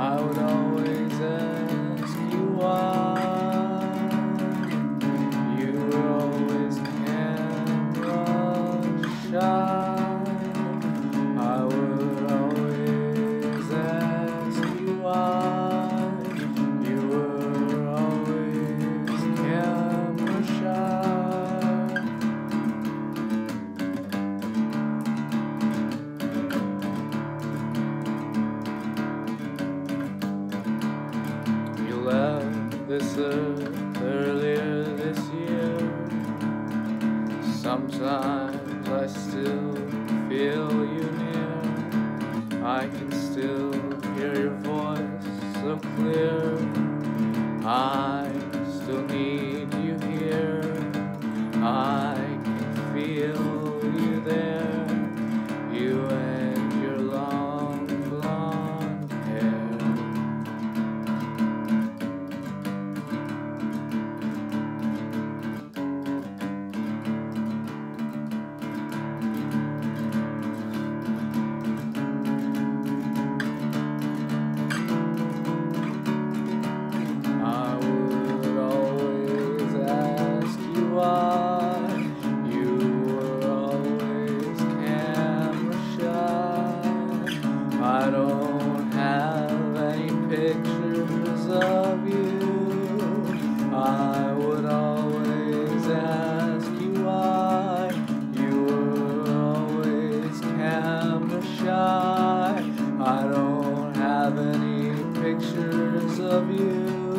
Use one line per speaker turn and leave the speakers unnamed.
I would. this earth earlier this year. Sometimes I still feel you near. I can still hear your voice so clear. I I don't have any pictures of you. I would always ask you why you were always camera shy. I don't have any pictures of you.